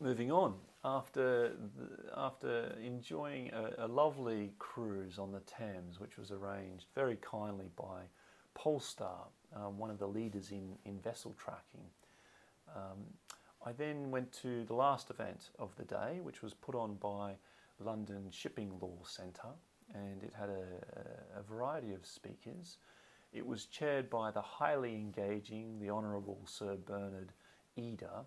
moving on, after after enjoying a, a, lovely cruise on the Thames, which was arranged very kindly by Polestar, um, one of the leaders in, in vessel tracking, um, I then went to the last event of the day, which was put on by London Shipping Law Centre, and it had a, a variety of speakers. It was chaired by the highly engaging, the Honourable Sir Bernard Eder,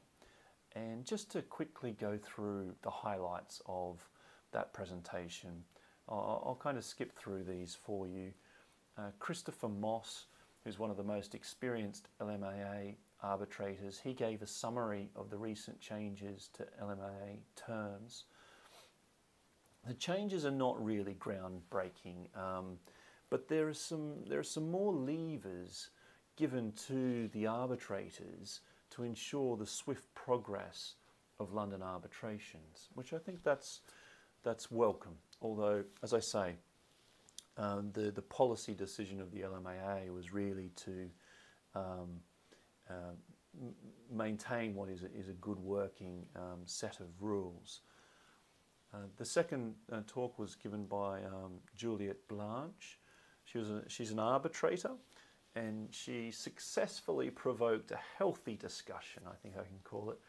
and just to quickly go through the highlights of that presentation, I'll, kind of skip through these for you. Uh, Christopher Moss, who's one of the most experienced LMAA arbitrators, he gave a summary of the recent changes to LMAA terms. The changes are not really groundbreaking, um, but there are some there are some more levers given to the arbitrators to ensure the swift progress of London arbitrations, which I think that's that's welcome. Although, as I say, um, the the policy decision of the LMAA was really to um, uh, maintain what is a, is a good working um, set of rules. Uh, the second uh, talk was given by um, Juliet Blanch. She was a, she's an arbitrator and she successfully provoked a healthy discussion, I think I can call it,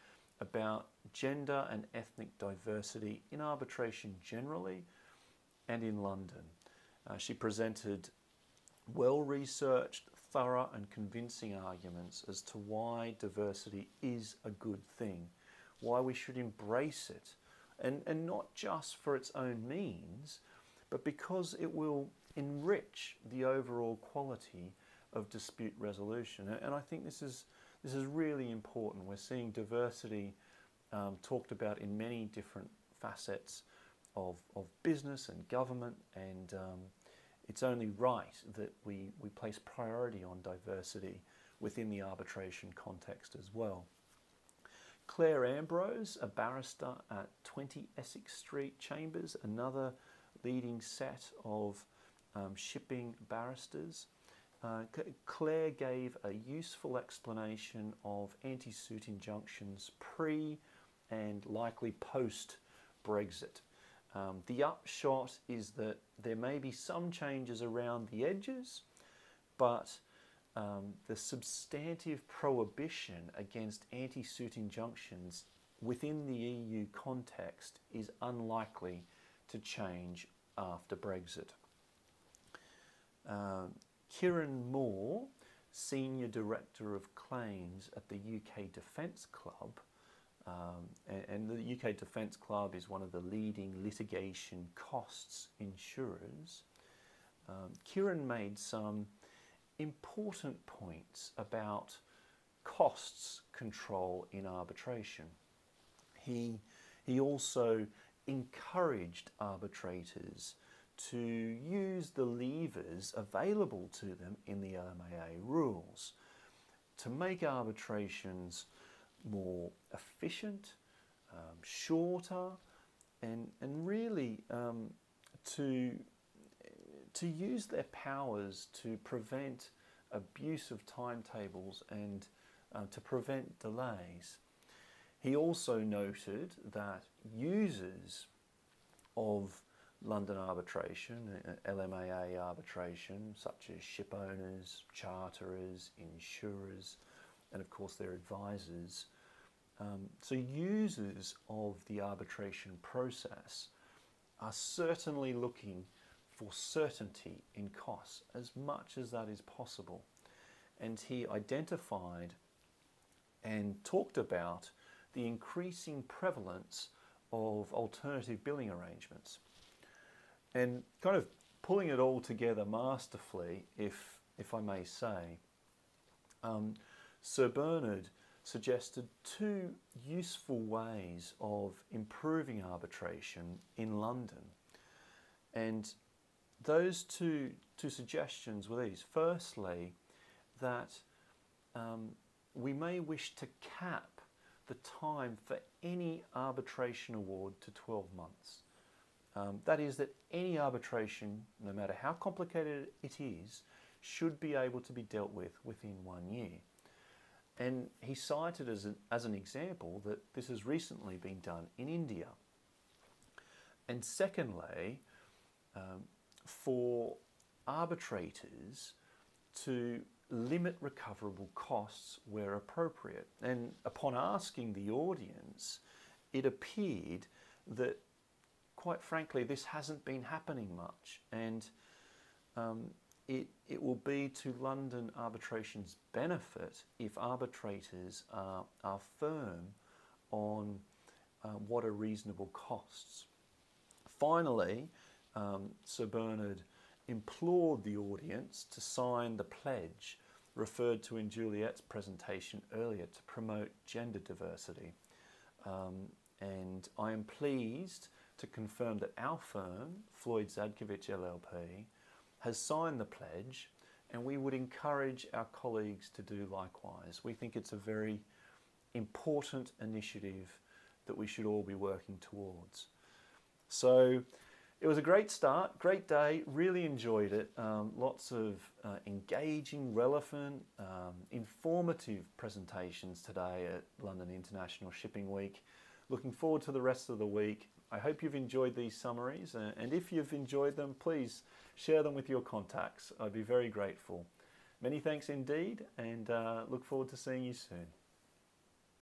about gender and ethnic diversity in arbitration generally and in London. Uh, she presented well researched, thorough, and convincing arguments as to why diversity is a good thing, why we should embrace it, and, and not just for its own means, but because it will enrich the overall quality of dispute resolution. And I think this is, this is really important. We're seeing diversity um, talked about in many different facets of, of business and government, and um, it's only right that we, we place priority on diversity within the arbitration context as well. Clare Ambrose, a barrister at 20 Essex Street Chambers, another leading set of um, shipping barristers. Uh, Clare gave a useful explanation of anti-suit injunctions pre and likely post Brexit. Um, the upshot is that there may be some changes around the edges, but um, the substantive prohibition against anti-suit injunctions within the EU context is unlikely to change after Brexit. Uh, Kieron Moore, Senior Director of Claims at the UK Defence Club, um, and, and, the UK Defence Club is one of the leading litigation costs insurers. Um, Kieran made some important points about costs control in arbitration. He, he also encouraged arbitrators to use the levers available to them in the LMAA rules to make arbitrations more efficient, um, shorter, and, and really um, to, to use their powers to prevent abuse of timetables and uh, to prevent delays. He also noted that users of London arbitration, uh, LMAA arbitration, such as ship owners, charterers, insurers, and of course their advisors. Um, so users of the arbitration process are certainly looking for certainty in costs as much as that is possible. And he identified and talked about the increasing prevalence of alternative billing arrangements and kind of pulling it all together masterfully, if if I may say, um, Sir Bernard suggested two useful ways of improving arbitration in London, and those two two suggestions were these: firstly, that um, we may wish to cap the time for any arbitration award to 12 months. Um, that is that any arbitration, no matter how complicated it is, should be able to be dealt with within one year. and he cited as an, as an example that this has recently been done in India. And secondly, um, for arbitrators to limit recoverable costs where appropriate. And upon asking the audience, it appeared that, quite frankly, this hasn't been happening much. And um, it, it will be to London arbitration's benefit if arbitrators are, are firm on uh, what are reasonable costs. Finally, um, Sir Bernard implored the audience to sign the pledge referred to in Juliet's presentation earlier to promote gender diversity. Um, and I am pleased to confirm that our firm, Floyd Zadkovich LLP, has signed the pledge and we would encourage our colleagues to do likewise. We think it's a very important initiative that we should all be working towards. So it was a great start, great day, really enjoyed it. Um, lots of uh, engaging, relevant, um, informative presentations today at London International Shipping Week. Looking forward to the rest of the week. I hope you've enjoyed these summaries, uh, and if you've enjoyed them, please share them with your contacts. I'd be very grateful. Many thanks indeed, and uh, look forward to seeing you soon.